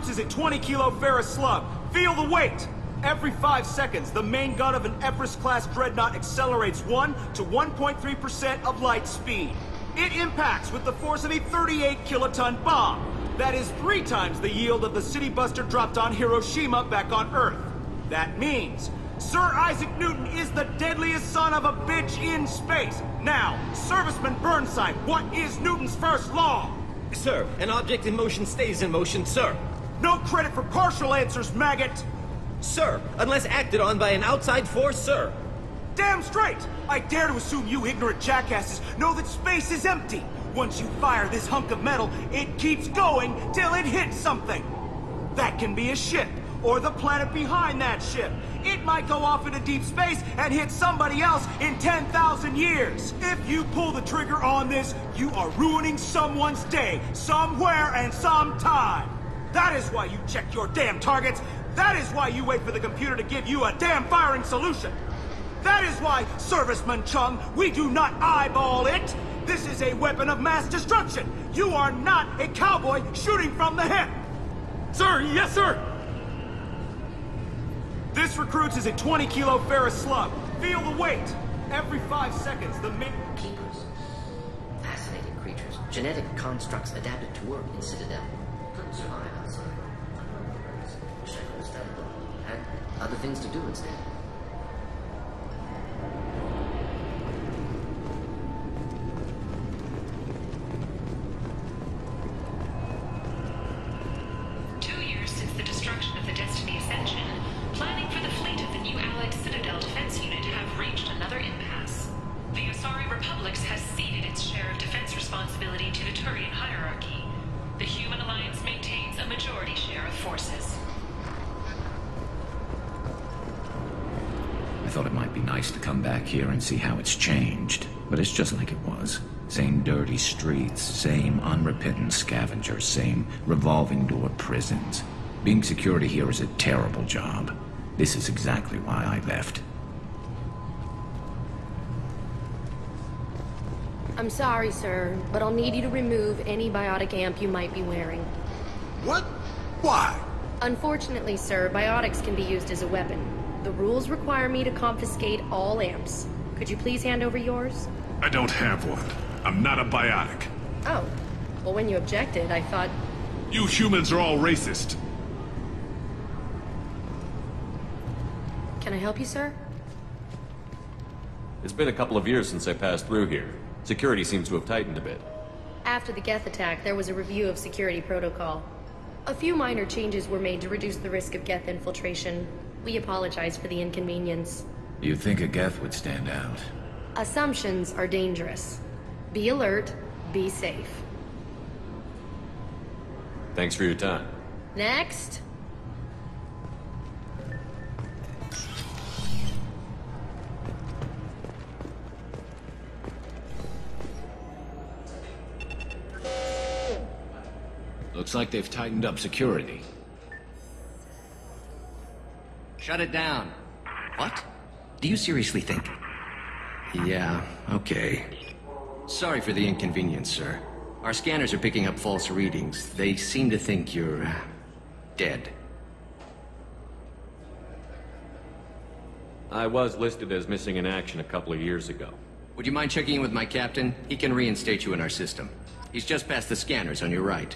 Recruits is a 20 kilo ferrous slug. Feel the weight! Every five seconds, the main gun of an Everest-class dreadnought accelerates 1 to 1.3% of light speed. It impacts with the force of a 38 kiloton bomb. That is three times the yield of the city buster dropped on Hiroshima back on Earth. That means Sir Isaac Newton is the deadliest son of a bitch in space. Now, Serviceman Burnside, what is Newton's first law? Sir, an object in motion stays in motion, sir. No credit for partial answers, maggot! Sir, unless acted on by an outside force, sir. Damn straight! I dare to assume you ignorant jackasses know that space is empty. Once you fire this hunk of metal, it keeps going till it hits something. That can be a ship, or the planet behind that ship. It might go off into deep space and hit somebody else in 10,000 years. If you pull the trigger on this, you are ruining someone's day, somewhere and sometime. That is why you check your damn targets. That is why you wait for the computer to give you a damn firing solution. That is why, Serviceman Chung, we do not eyeball it. This is a weapon of mass destruction. You are not a cowboy shooting from the hip. Sir, yes, sir. This recruits is a 20 kilo ferrous slug. Feel the weight. Every five seconds, the main... Keepers. Fascinating creatures. Genetic constructs adapted to work in Citadel. Survive outside. Studied them. Had other things to do instead. Thought it might be nice to come back here and see how it's changed, but it's just like it was. Same dirty streets, same unrepentant scavengers, same revolving door prisons. Being security here is a terrible job. This is exactly why I left. I'm sorry, sir, but I'll need you to remove any biotic amp you might be wearing. What? Why? Unfortunately, sir, biotics can be used as a weapon. The rules require me to confiscate all amps. Could you please hand over yours? I don't have one. I'm not a biotic. Oh. Well, when you objected, I thought... You humans are all racist. Can I help you, sir? It's been a couple of years since I passed through here. Security seems to have tightened a bit. After the Geth attack, there was a review of security protocol. A few minor changes were made to reduce the risk of Geth infiltration. We apologize for the inconvenience. You'd think a Geth would stand out. Assumptions are dangerous. Be alert, be safe. Thanks for your time. Next. Looks like they've tightened up security. Shut it down. What? Do you seriously think? Yeah, okay. Sorry for the inconvenience, sir. Our scanners are picking up false readings. They seem to think you're... Uh, dead. I was listed as missing in action a couple of years ago. Would you mind checking in with my captain? He can reinstate you in our system. He's just past the scanners on your right.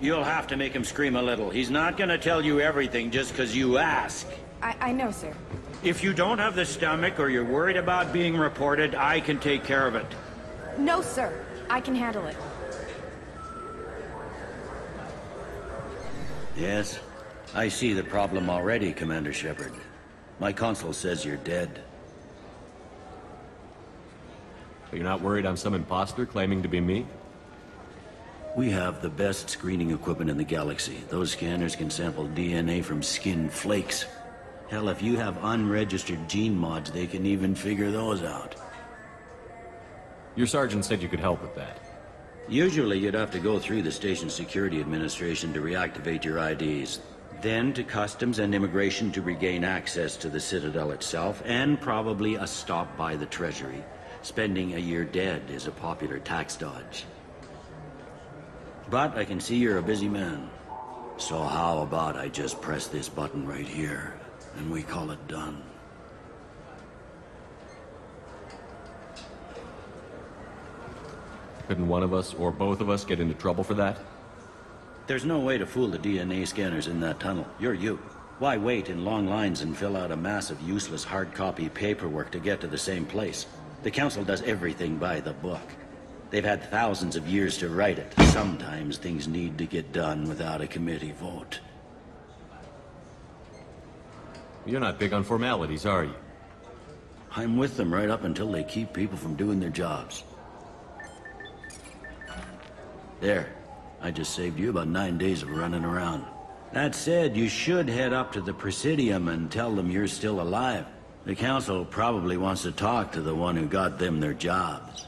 You'll have to make him scream a little. He's not gonna tell you everything just because you ask. I, I know, sir. If you don't have the stomach or you're worried about being reported, I can take care of it. No, sir. I can handle it. Yes? I see the problem already, Commander Shepard. My consul says you're dead. You're not worried I'm some imposter claiming to be me? We have the best screening equipment in the galaxy. Those scanners can sample DNA from skin flakes. Hell, if you have unregistered gene mods, they can even figure those out. Your sergeant said you could help with that. Usually you'd have to go through the station security administration to reactivate your IDs. Then to customs and immigration to regain access to the Citadel itself, and probably a stop by the Treasury. Spending a year dead is a popular tax dodge. But I can see you're a busy man. So how about I just press this button right here, and we call it done? Couldn't one of us, or both of us, get into trouble for that? There's no way to fool the DNA scanners in that tunnel. You're you. Why wait in long lines and fill out a mass of useless hard copy paperwork to get to the same place? The Council does everything by the book. They've had thousands of years to write it. Sometimes things need to get done without a committee vote. You're not big on formalities, are you? I'm with them right up until they keep people from doing their jobs. There. I just saved you about nine days of running around. That said, you should head up to the Presidium and tell them you're still alive. The Council probably wants to talk to the one who got them their jobs.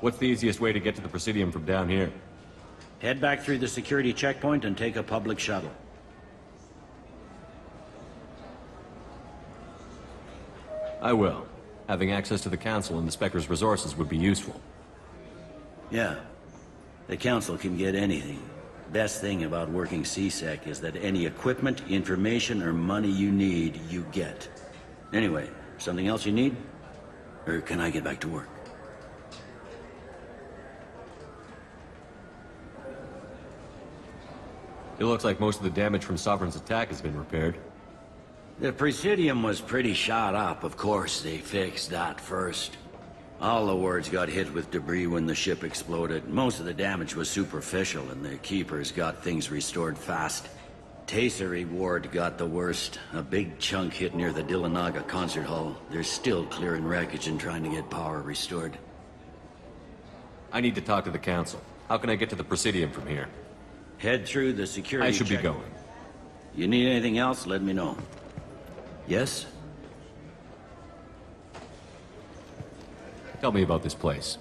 What's the easiest way to get to the Presidium from down here? Head back through the security checkpoint and take a public shuttle. I will. Having access to the Council and the Spectre's resources would be useful. Yeah. The Council can get anything. Best thing about working C-Sec is that any equipment, information, or money you need, you get. Anyway, something else you need? Or can I get back to work? It looks like most of the damage from Sovereign's attack has been repaired. The Presidium was pretty shot up. Of course, they fixed that first. All the wards got hit with debris when the ship exploded. Most of the damage was superficial, and the Keepers got things restored fast. Tayseri Ward got the worst. A big chunk hit near the Dilinaga concert hall. They're still clearing wreckage and trying to get power restored. I need to talk to the Council. How can I get to the Presidium from here? Head through the security I should be going. You need anything else, let me know. Yes? Tell me about this place.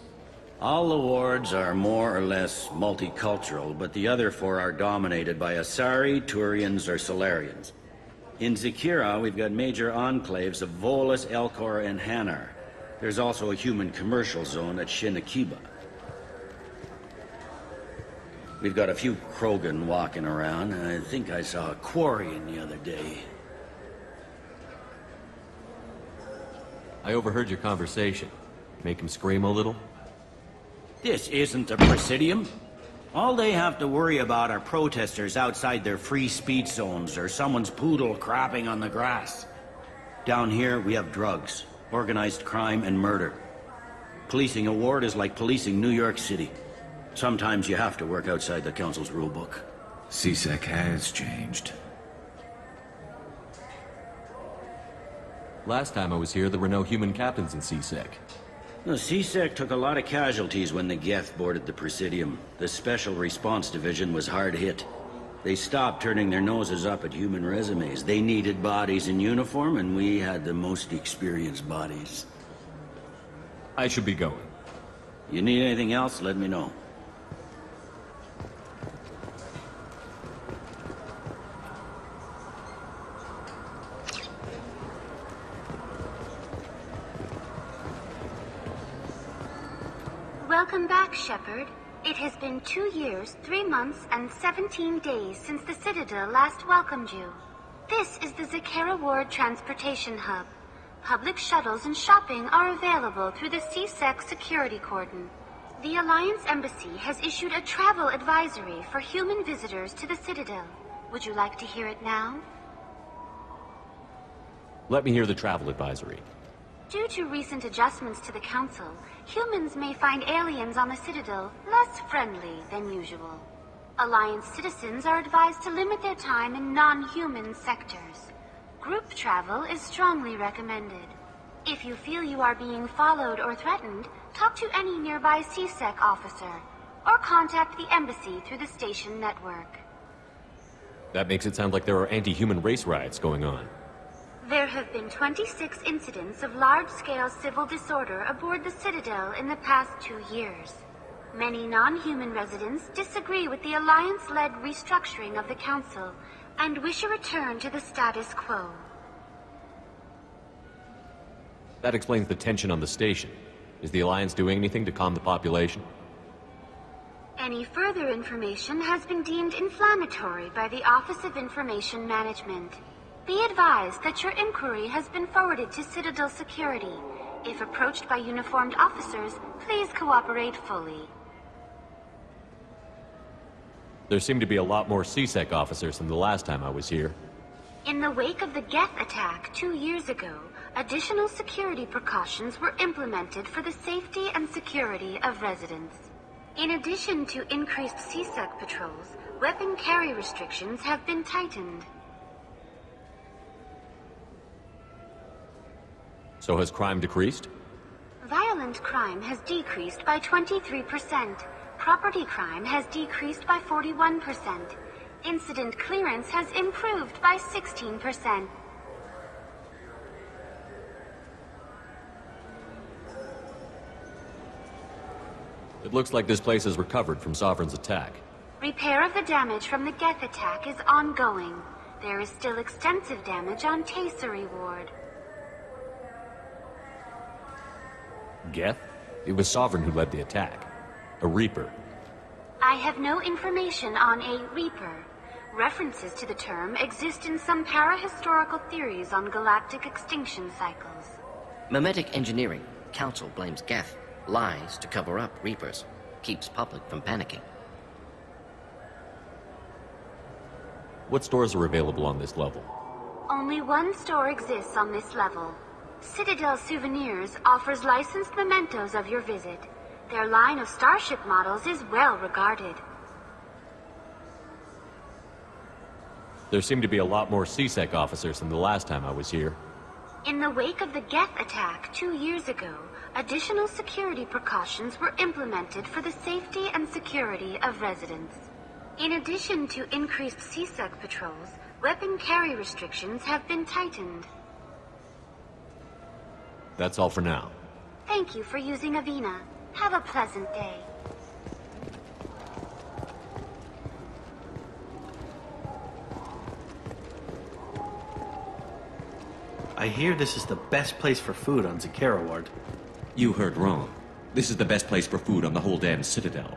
All the wards are more or less multicultural, but the other four are dominated by Asari, Turians, or Salarians. In Zakera, we've got major enclaves of Volus, Elcor, and Hanar. There's also a human commercial zone at Shin-Akiba. We've got a few Krogan walking around. I think I saw a Quarian the other day. I overheard your conversation. Make him scream a little? This isn't a Presidium. All they have to worry about are protesters outside their free speech zones or someone's poodle crapping on the grass. Down here, we have drugs, organized crime, and murder. Policing a ward is like policing New York City. Sometimes you have to work outside the Council's rulebook. CSEC has changed. Last time I was here, there were no human captains in CSEC. The CSEC took a lot of casualties when the Geth boarded the Presidium. The Special Response Division was hard hit. They stopped turning their noses up at human resumes. They needed bodies in uniform, and we had the most experienced bodies. I should be going. You need anything else, let me know. Shepard. It has been two years, three months, and 17 days since the Citadel last welcomed you. This is the Zakera Ward Transportation Hub. Public shuttles and shopping are available through the CSEC security cordon. The Alliance Embassy has issued a travel advisory for human visitors to the Citadel. Would you like to hear it now? Let me hear the travel advisory. Due to recent adjustments to the Council, humans may find aliens on the Citadel less friendly than usual. Alliance citizens are advised to limit their time in non-human sectors. Group travel is strongly recommended. If you feel you are being followed or threatened, talk to any nearby CSEC officer, or contact the Embassy through the station network. That makes it sound like there are anti-human race riots going on. There have been 26 incidents of large-scale civil disorder aboard the Citadel in the past two years. Many non-human residents disagree with the Alliance-led restructuring of the Council and wish a return to the status quo. That explains the tension on the station. Is the Alliance doing anything to calm the population? Any further information has been deemed inflammatory by the Office of Information Management. Be advised that your inquiry has been forwarded to Citadel Security. If approached by uniformed officers, please cooperate fully. There seem to be a lot more CSEC officers than the last time I was here. In the wake of the Geth attack two years ago, additional security precautions were implemented for the safety and security of residents. In addition to increased CSEC patrols, weapon carry restrictions have been tightened. So has crime decreased? Violent crime has decreased by 23%. Property crime has decreased by 41%. Incident clearance has improved by 16%. It looks like this place has recovered from Sovereign's attack. Repair of the damage from the Geth attack is ongoing. There is still extensive damage on Tayseri Ward. Geth? It was Sovereign who led the attack. A Reaper. I have no information on a Reaper. References to the term exist in some para-historical theories on galactic extinction cycles. Memetic engineering. Council blames Geth. Lies to cover up Reapers. Keeps public from panicking. What stores are available on this level? Only one store exists on this level. Citadel Souvenirs offers licensed mementos of your visit. Their line of starship models is well regarded. There seem to be a lot more CSEC officers than the last time I was here. In the wake of the Geth attack two years ago, additional security precautions were implemented for the safety and security of residents. In addition to increased CSEC patrols, weapon carry restrictions have been tightened. That's all for now. Thank you for using Avina. Have a pleasant day. I hear this is the best place for food on Zakera Ward. You heard wrong. This is the best place for food on the whole damn Citadel.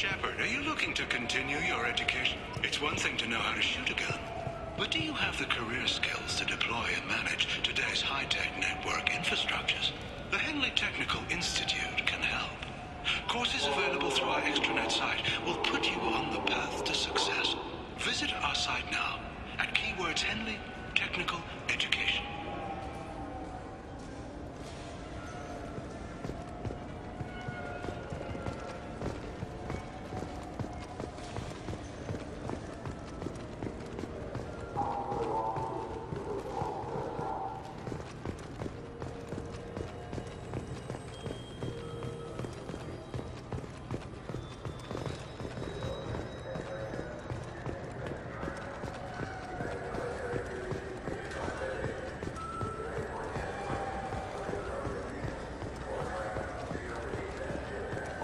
Shepard, are you looking to continue your education? It's one thing to know how to shoot a gun, but do you have the career skills to deploy and manage today's high-tech network infrastructures? The Henley Technical Institute can help. Courses available through our extranet site will put you on the path to success. Visit our site now at keywords Henley Technical Education.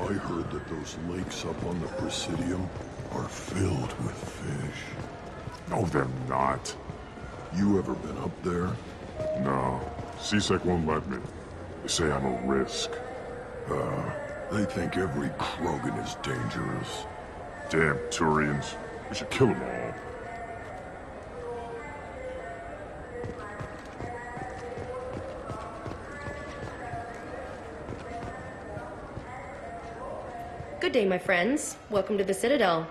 I heard that those lakes up on the Presidium are filled with fish. No, they're not. You ever been up there? No. CSEC won't let me. They say I'm a risk. Uh, they think every Krogan is dangerous. Damn Turians. We should kill them all. Day, my friends. Welcome to the Citadel.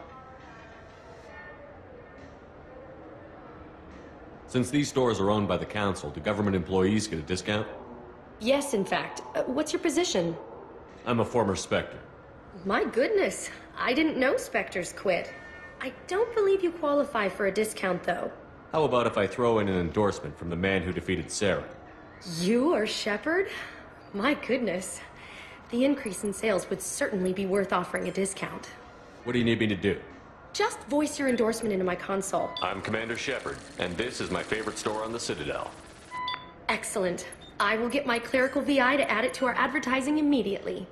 Since these stores are owned by the Council, do government employees get a discount? Yes, in fact. Uh, what's your position? I'm a former Spectre. My goodness, I didn't know Spectres quit. I don't believe you qualify for a discount, though. How about if I throw in an endorsement from the man who defeated Saren? You are Shepard? My goodness. The increase in sales would certainly be worth offering a discount. What do you need me to do? Just voice your endorsement into my console. I'm Commander Shepard, and this is my favorite store on the Citadel. Excellent. I will get my clerical VI to add it to our advertising immediately.